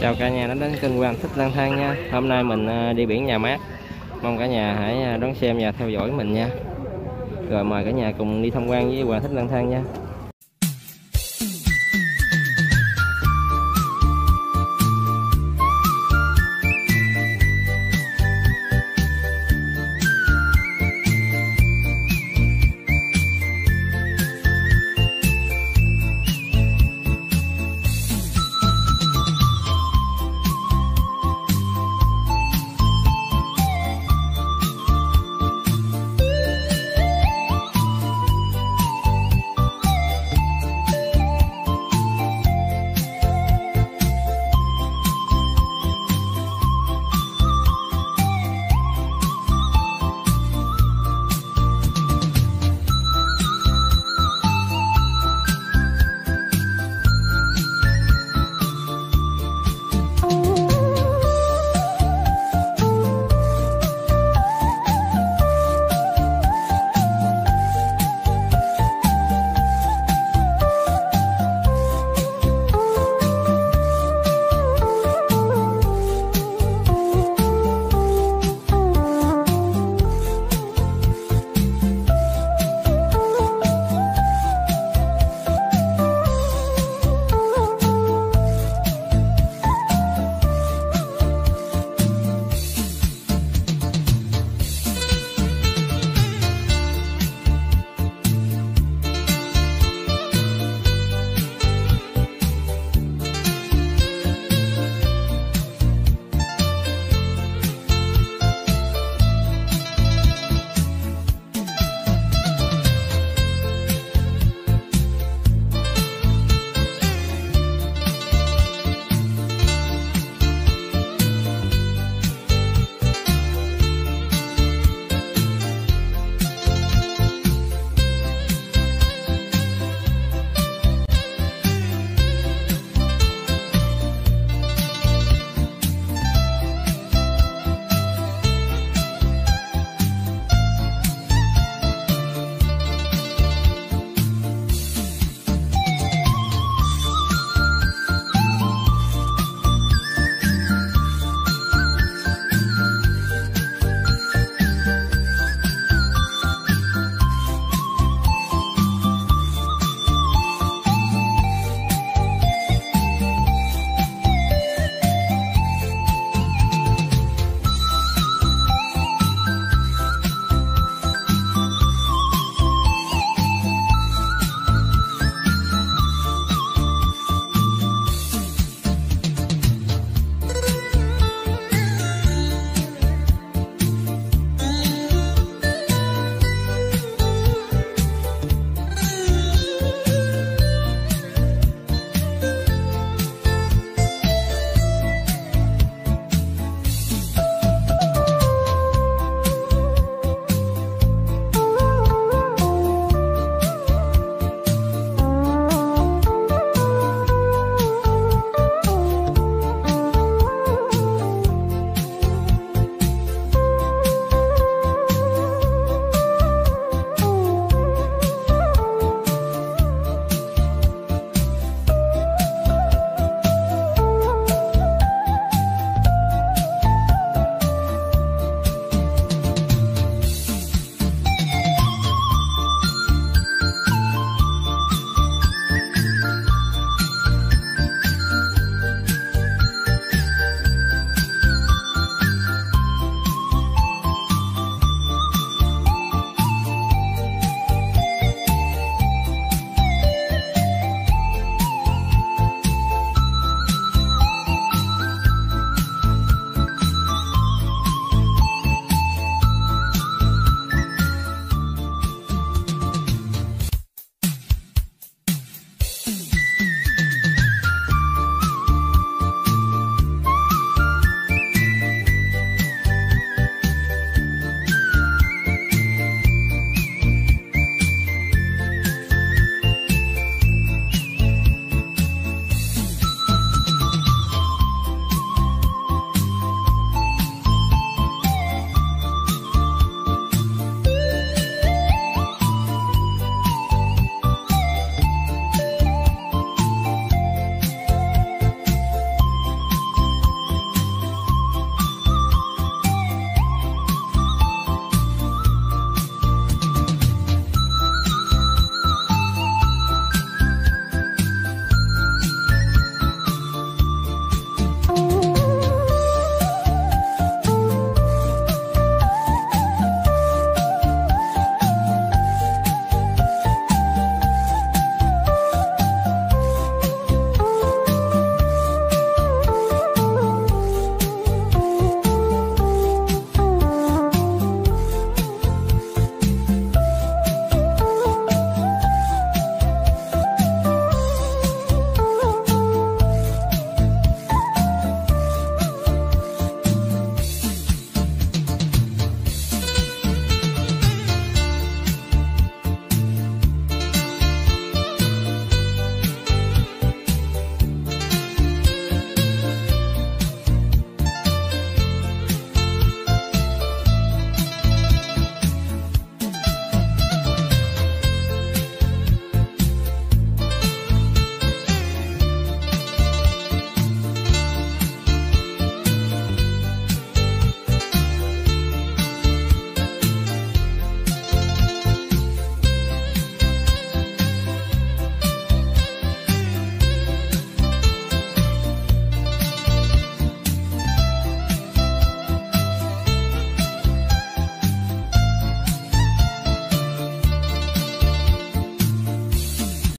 chào cả nhà đã đến kênh Quang Thích Lang Thang nha. Hôm nay mình à, đi biển nhà mát. Mong cả nhà hãy à, đón xem và theo dõi mình nha. Rồi mời cả nhà cùng đi tham quan với Hoàng Thích Lang Thang nha.